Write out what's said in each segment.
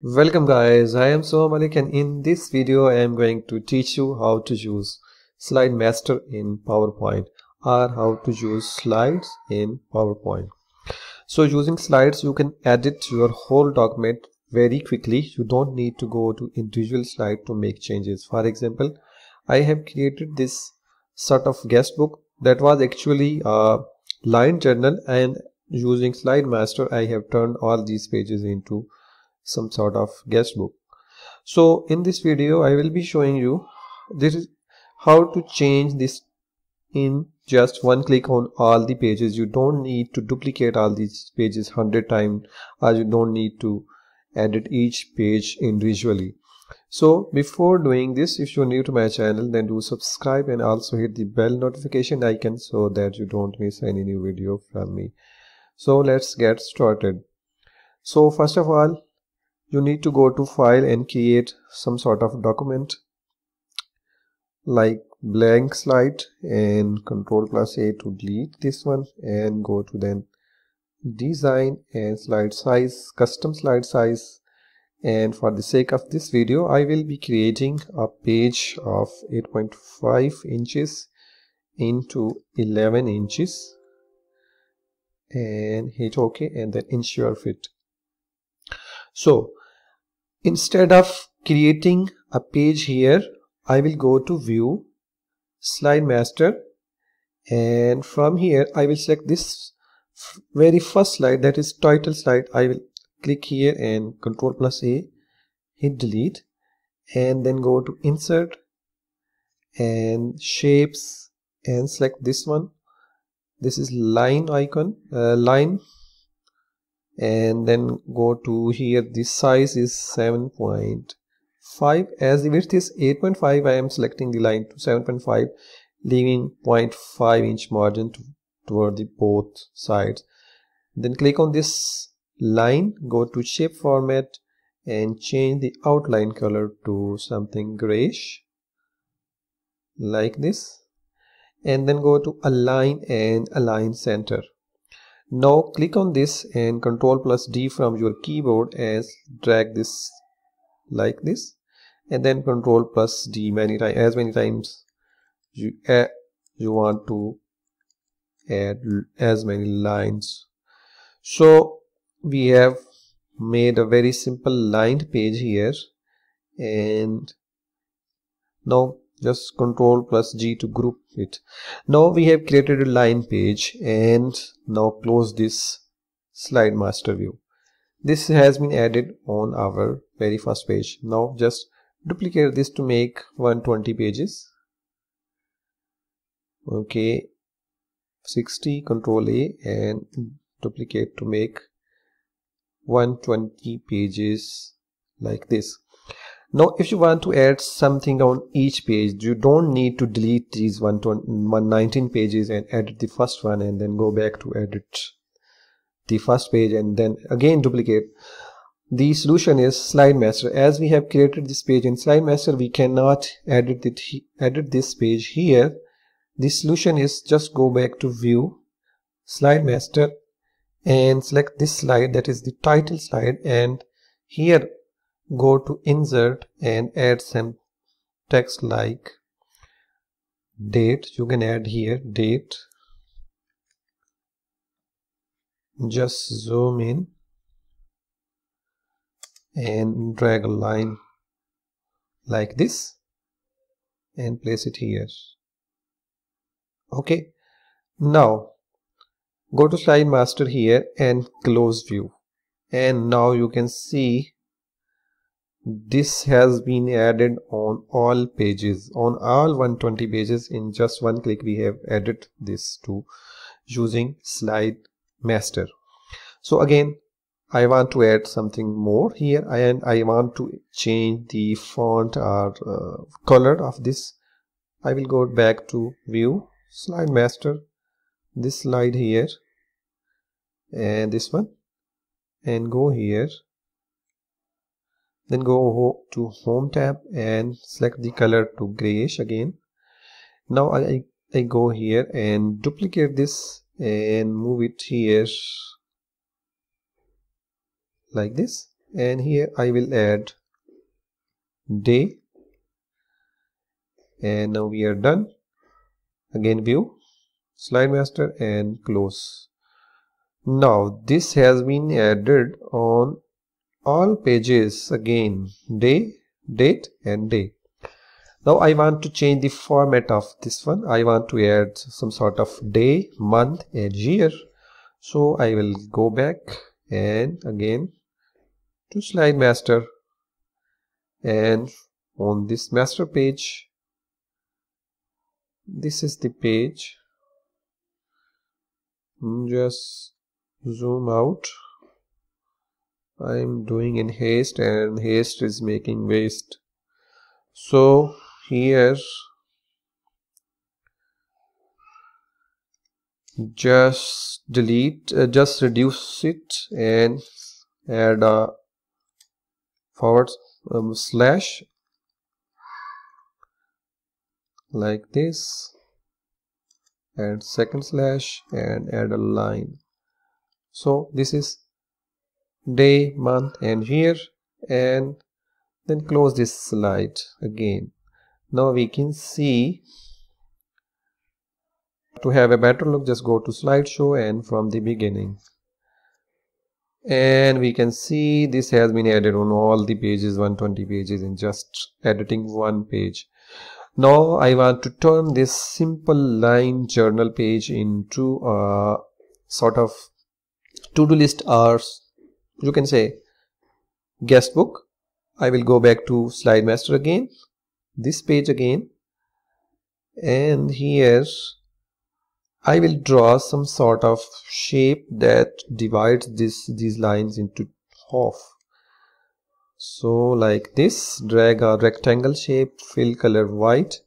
Welcome guys, I am Subha Malik and in this video I am going to teach you how to use Slide Master in PowerPoint or how to use slides in PowerPoint. So using slides you can edit your whole document very quickly. You don't need to go to individual slide to make changes. For example, I have created this sort of guest book that was actually a line journal and using Slide Master I have turned all these pages into some sort of guest book so in this video i will be showing you this is how to change this in just one click on all the pages. You don't need to duplicate all these pages 100 times or you don't need to edit each page individually. So before doing this if you're new to my channel then do subscribe and also hit the bell notification icon so that you don't miss any new video from me. So let's get started. So first of all you need to go to file and create some sort of document like blank slide and control plus a to delete this one and go to then design and slide size custom slide size. And for the sake of this video I will be creating a page of 8.5 inches into 11 inches and hit ok and then ensure fit. So Instead of creating a page here, I will go to view, slide master and from here I will select this very first slide that is title slide. I will click here and control plus A, hit delete and then go to insert and shapes and select this one. This is line icon, uh, line and then go to here. This size is 7.5 as the width is 8.5 I am selecting the line to 7.5 leaving 0.5 inch margin to, toward the both sides. Then click on this line go to shape format and change the outline color to something grayish like this. And then go to align and align center now click on this and control plus D from your keyboard as drag this like this and then control plus D many times as many times you you want to add as many lines. So we have made a very simple lined page here and now just control plus G to group it. Now we have created a line page and now close this slide master view. This has been added on our very first page. Now just duplicate this to make 120 pages. Okay. 60 control A and duplicate to make 120 pages like this now if you want to add something on each page you don't need to delete these 119 pages and edit the first one and then go back to edit the first page and then again duplicate. The solution is slide master. As we have created this page in slide master we cannot edit it edit this page here. The solution is just go back to view slide master and select this slide that is the title slide and here go to insert and add some text like date. You can add here date. Just zoom in and drag a line like this and place it here. Okay. Now go to slide master here and close view. And now you can see this has been added on all pages on all 120 pages. In just one click we have added this to using slide master. So again I want to add something more here and I want to change the font or uh, color of this. I will go back to view slide master this slide here and this one and go here then go to home tab and select the color to grayish again. Now I, I go here and duplicate this and move it here like this. And here I will add day. And now we are done. Again view slide master and close. Now this has been added on all pages again day date and day. Now I want to change the format of this one. I want to add some sort of day month and year. So I will go back and again to slide master. And on this master page this is the page. Hmm, just zoom out I'm doing in haste and haste is making waste. So here just delete uh, just reduce it and add a forward um, slash like this and second slash and add a line. So this is day month and year and then close this slide again. Now we can see to have a better look just go to slideshow and from the beginning. And we can see this has been added on all the pages 120 pages in just editing one page. Now I want to turn this simple line journal page into a sort of to-do list or you can say guest book. I will go back to slide master again. This page again. And here I will draw some sort of shape that divides this these lines into half. So like this drag a rectangle shape fill color white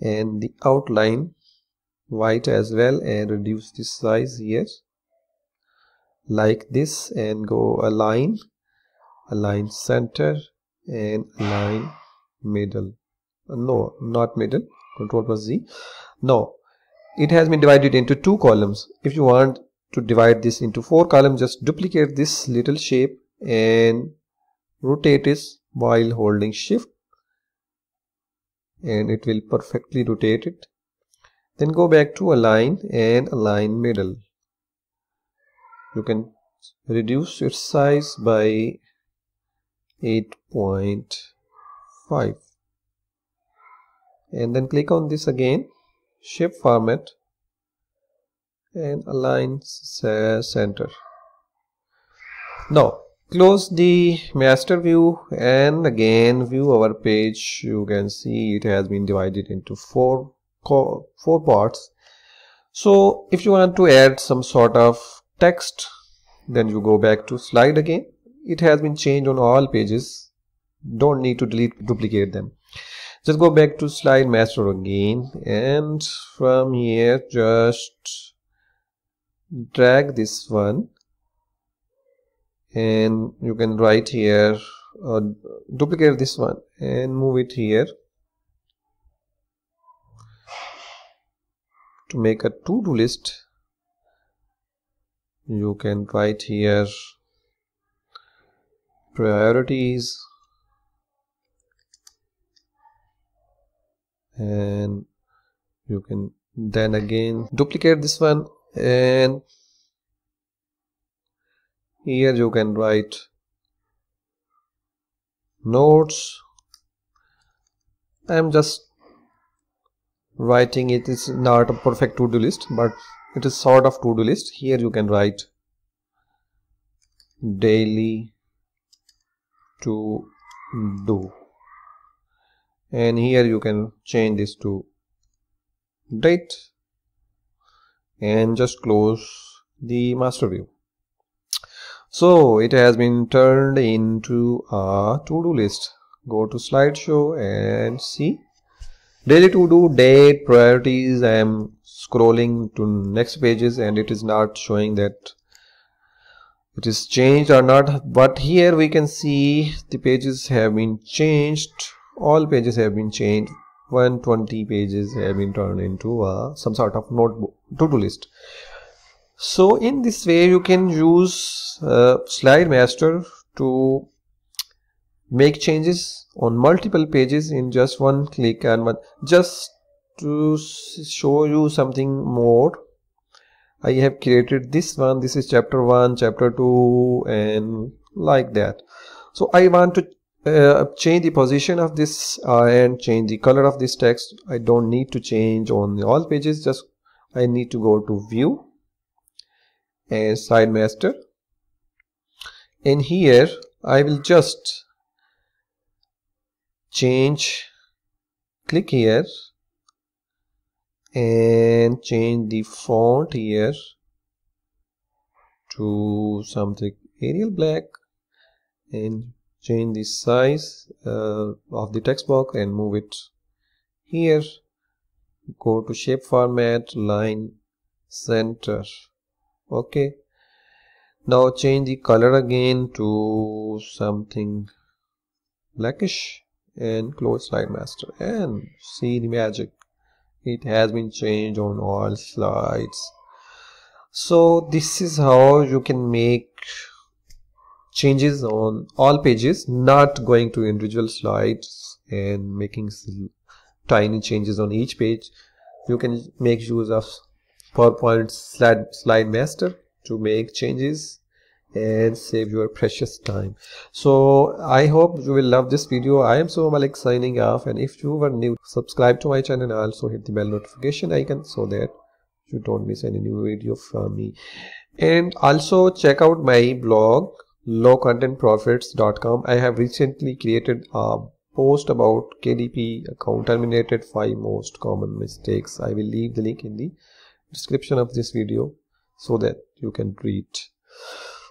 and the outline white as well and reduce the size here like this and go align align center and align middle. Uh, no not middle control plus z. No it has been divided into two columns. If you want to divide this into four columns just duplicate this little shape and rotate it while holding shift and it will perfectly rotate it. Then go back to align and align middle you can reduce its size by 8.5 and then click on this again shape format and align center. Now close the master view and again view our page. You can see it has been divided into four four parts. So if you want to add some sort of text then you go back to slide again. It has been changed on all pages. Don't need to delete duplicate them. Just go back to slide master again and from here just drag this one. And you can write here uh, duplicate this one and move it here. To make a to-do list you can write here priorities and you can then again duplicate this one and here you can write notes. I'm just writing it. Is not a perfect to-do list but it is sort of to-do list. Here you can write daily to do. And here you can change this to date. And just close the master view. So it has been turned into a to-do list. Go to slideshow and see daily to do date priorities i am scrolling to next pages and it is not showing that it is changed or not. But here we can see the pages have been changed. All pages have been changed. 120 pages have been turned into uh, some sort of notebook to-do list. So in this way you can use uh, slide master to make changes on multiple pages in just one click and one just to show you something more. I have created this one this is chapter 1 chapter 2 and like that. So I want to uh, change the position of this uh, and change the color of this text. I don't need to change on all pages just I need to go to view. And slide master. In here I will just change click here and change the font here to something Arial black and change the size uh, of the text box and move it here. Go to shape format line center. Okay. Now change the color again to something blackish and close slide master. And see the magic. It has been changed on all slides. So this is how you can make changes on all pages not going to individual slides and making tiny changes on each page. You can make use of PowerPoint slide, slide master to make changes and save your precious time. So i hope you will love this video. I am Subha Malik signing off. And if you were new subscribe to my channel and also hit the bell notification icon so that you don't miss any new video from me. And also check out my blog lowcontentprofits.com i have recently created a post about kdp account terminated five most common mistakes. I will leave the link in the description of this video so that you can read